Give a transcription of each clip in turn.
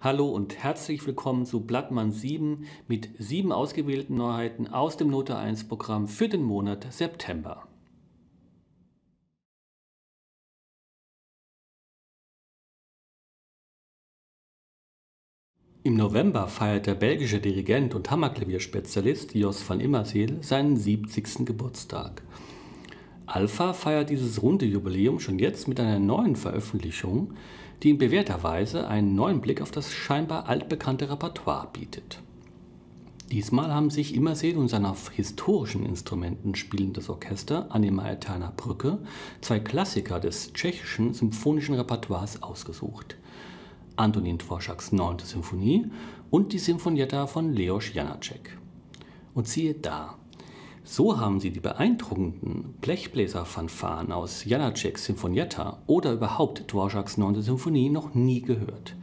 Hallo und herzlich willkommen zu Blattmann 7 mit sieben ausgewählten Neuheiten aus dem Note 1 Programm für den Monat September. Im November feiert der belgische Dirigent und Hammerklavierspezialist Jos van Immerseel seinen 70. Geburtstag. Alpha feiert dieses runde Jubiläum schon jetzt mit einer neuen Veröffentlichung, die in bewährter Weise einen neuen Blick auf das scheinbar altbekannte Repertoire bietet. Diesmal haben sich Immerseel und sein auf historischen Instrumenten spielendes Orchester Anima Eterna Brücke zwei Klassiker des tschechischen symphonischen Repertoires ausgesucht. Antonin Dvořáks 9. Symphonie und die Sinfonietta von Leos Janáček. Und siehe da, so haben sie die beeindruckenden Blechbläser-Fanfaren aus Janáčeks Sinfonietta oder überhaupt Dvořáks 9. Symphonie noch nie gehört.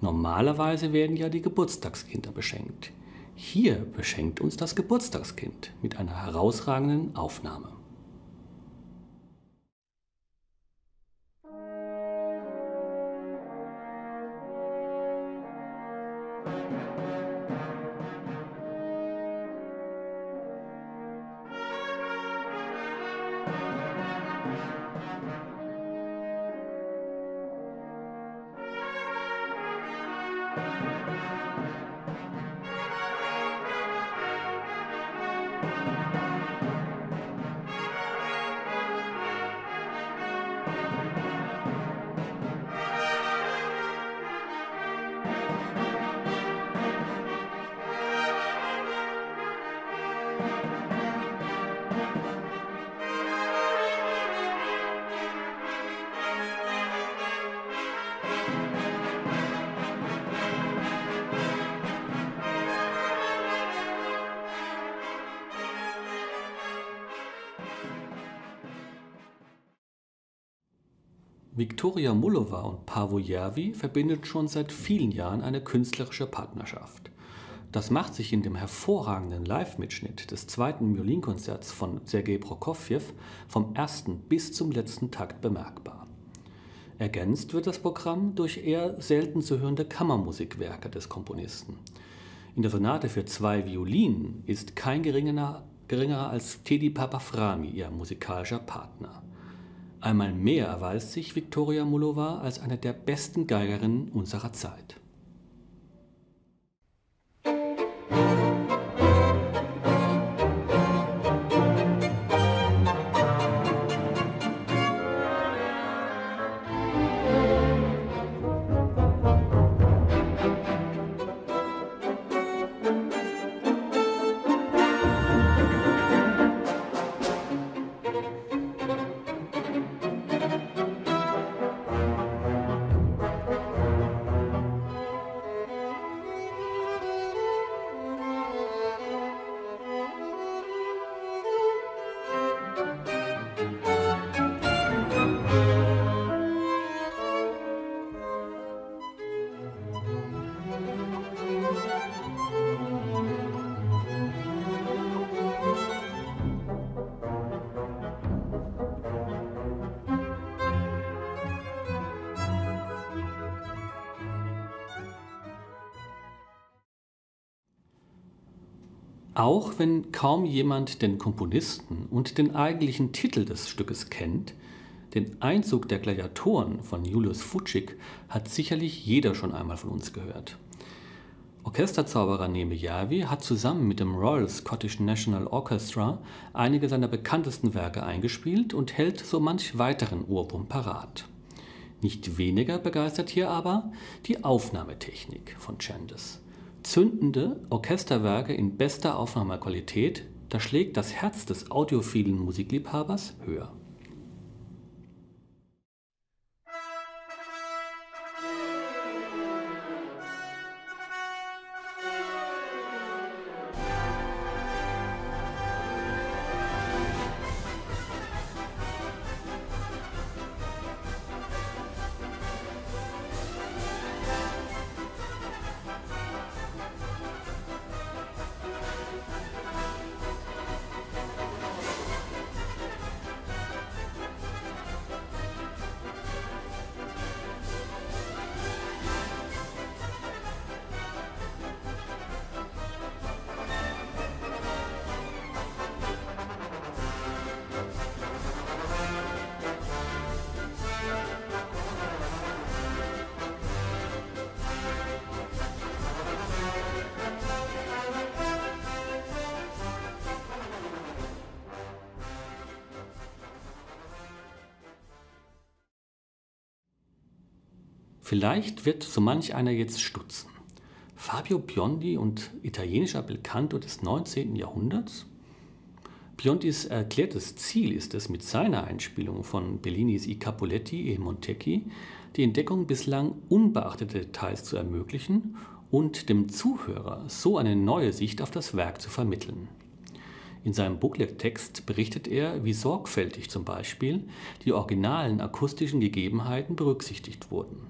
Normalerweise werden ja die Geburtstagskinder beschenkt. Hier beschenkt uns das Geburtstagskind mit einer herausragenden Aufnahme. Viktoria Mullova und Paavo Järvi verbindet schon seit vielen Jahren eine künstlerische Partnerschaft. Das macht sich in dem hervorragenden Live-Mitschnitt des zweiten Violinkonzerts von Sergei Prokofjew vom ersten bis zum letzten Takt bemerkbar. Ergänzt wird das Programm durch eher selten zu hörende Kammermusikwerke des Komponisten. In der Sonate für zwei Violinen ist kein geringerer, geringerer als Teddy Papaframi ihr musikalischer Partner. Einmal mehr erweist sich Viktoria Mullova als eine der besten Geigerinnen unserer Zeit. Auch wenn kaum jemand den Komponisten und den eigentlichen Titel des Stückes kennt, den Einzug der Gladiatoren von Julius Futschig hat sicherlich jeder schon einmal von uns gehört. Orchesterzauberer Neme Yavi hat zusammen mit dem Royal Scottish National Orchestra einige seiner bekanntesten Werke eingespielt und hält so manch weiteren Ohrwurm parat. Nicht weniger begeistert hier aber die Aufnahmetechnik von Chandes. Zündende Orchesterwerke in bester Aufnahmequalität, da schlägt das Herz des audiophilen Musikliebhabers höher. Vielleicht wird so manch einer jetzt stutzen. Fabio Biondi und italienischer Belcanto des 19. Jahrhunderts? Biondis erklärtes Ziel ist es, mit seiner Einspielung von Bellinis I Capuletti e Montecchi die Entdeckung bislang unbeachteter Details zu ermöglichen und dem Zuhörer so eine neue Sicht auf das Werk zu vermitteln. In seinem Booklet-Text berichtet er, wie sorgfältig zum Beispiel die originalen akustischen Gegebenheiten berücksichtigt wurden.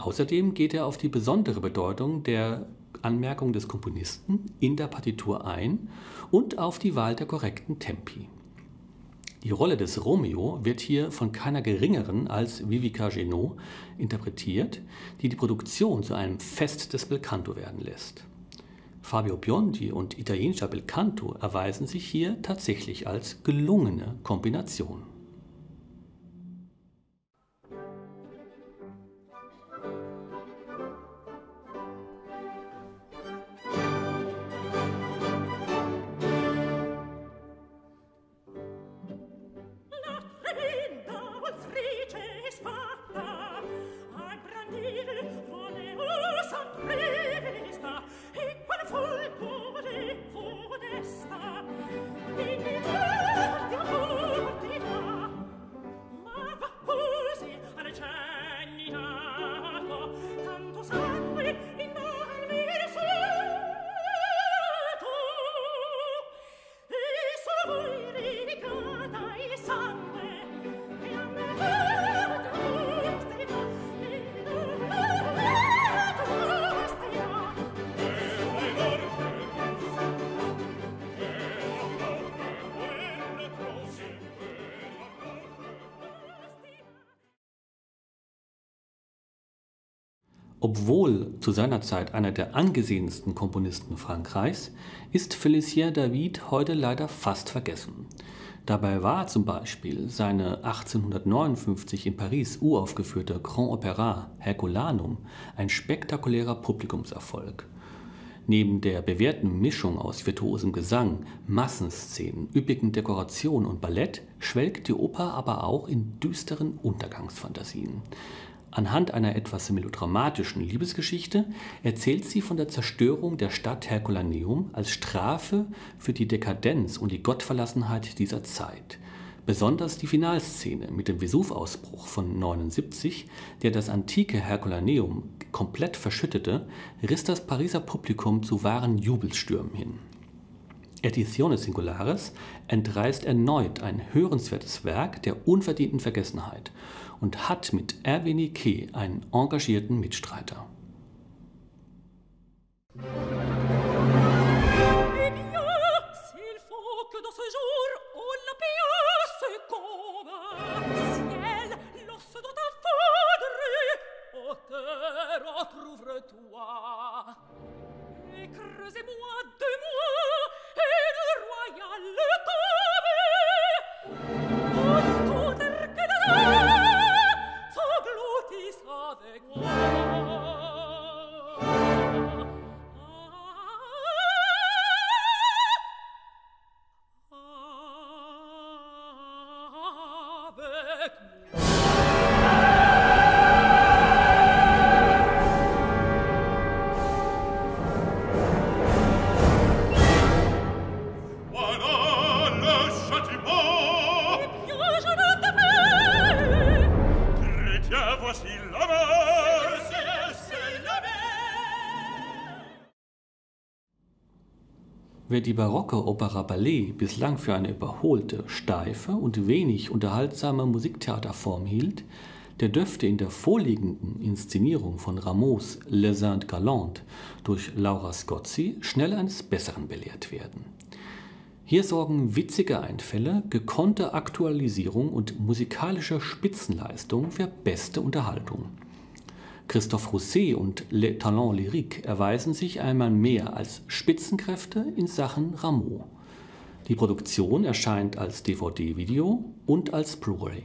Außerdem geht er auf die besondere Bedeutung der Anmerkung des Komponisten in der Partitur ein und auf die Wahl der korrekten Tempi. Die Rolle des Romeo wird hier von keiner geringeren als Vivica Genot interpretiert, die die Produktion zu einem Fest des Belcanto werden lässt. Fabio Biondi und italienischer Belcanto erweisen sich hier tatsächlich als gelungene Kombination. Obwohl zu seiner Zeit einer der angesehensten Komponisten Frankreichs, ist Félicien David heute leider fast vergessen. Dabei war zum Beispiel seine 1859 in Paris uraufgeführte Grand Opéra Herculanum ein spektakulärer Publikumserfolg. Neben der bewährten Mischung aus virtuosem Gesang, Massenszenen, üppigen Dekorationen und Ballett schwelgt die Oper aber auch in düsteren Untergangsfantasien. Anhand einer etwas melodramatischen Liebesgeschichte erzählt sie von der Zerstörung der Stadt Herculaneum als Strafe für die Dekadenz und die Gottverlassenheit dieser Zeit. Besonders die Finalszene mit dem Vesuvausbruch von 79, der das antike Herculaneum komplett verschüttete, riss das Pariser Publikum zu wahren Jubelstürmen hin. Edizione Singularis entreißt erneut ein hörenswertes Werk der unverdienten Vergessenheit und hat mit Erwin Ike einen engagierten Mitstreiter. Creusez-moi de moi une royale Wer die barocke Opera Ballet bislang für eine überholte, steife und wenig unterhaltsame Musiktheaterform hielt, der dürfte in der vorliegenden Inszenierung von Rameaus Les Indes Galantes durch Laura Scozzi schnell eines Besseren belehrt werden. Hier sorgen witzige Einfälle, gekonnte Aktualisierung und musikalische Spitzenleistung für beste Unterhaltung. Christophe Rousset und Le Talent Lyrique erweisen sich einmal mehr als Spitzenkräfte in Sachen Rameau. Die Produktion erscheint als DVD-Video und als Blu-ray.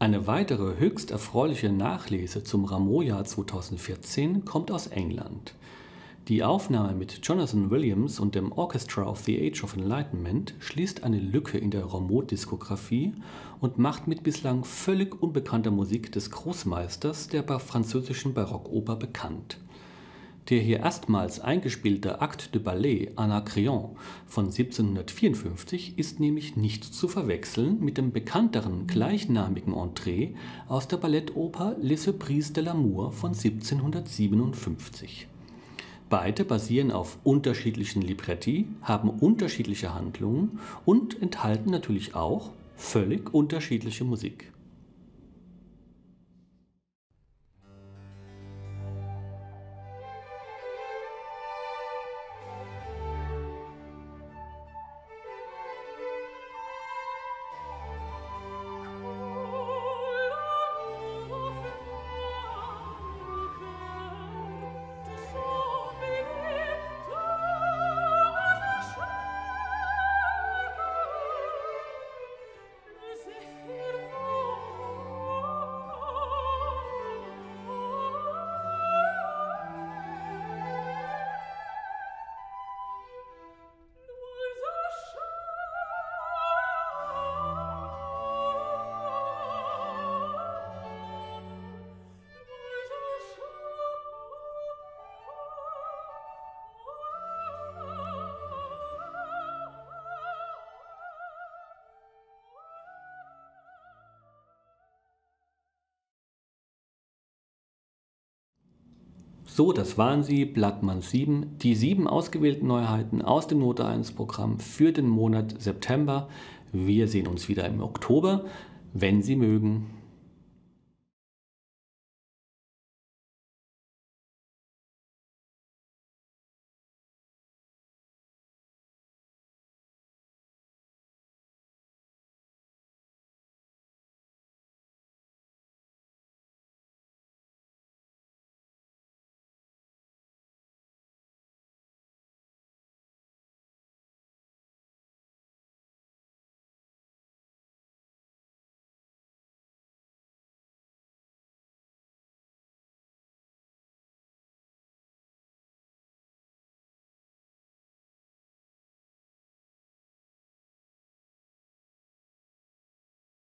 Eine weitere höchst erfreuliche Nachlese zum Rameau-Jahr 2014 kommt aus England. Die Aufnahme mit Jonathan Williams und dem Orchestra of the Age of Enlightenment schließt eine Lücke in der Rameau-Diskografie und macht mit bislang völlig unbekannter Musik des Großmeisters der französischen Barockoper bekannt. Der hier erstmals eingespielte Acte de Ballet Anacreon von 1754 ist nämlich nicht zu verwechseln mit dem bekannteren gleichnamigen Entree aus der Ballettoper Les Surprises de l'amour von 1757. Beide basieren auf unterschiedlichen Libretti, haben unterschiedliche Handlungen und enthalten natürlich auch völlig unterschiedliche Musik. So, das waren sie, Blattmann 7, die sieben ausgewählten Neuheiten aus dem Note 1 Programm für den Monat September. Wir sehen uns wieder im Oktober, wenn Sie mögen.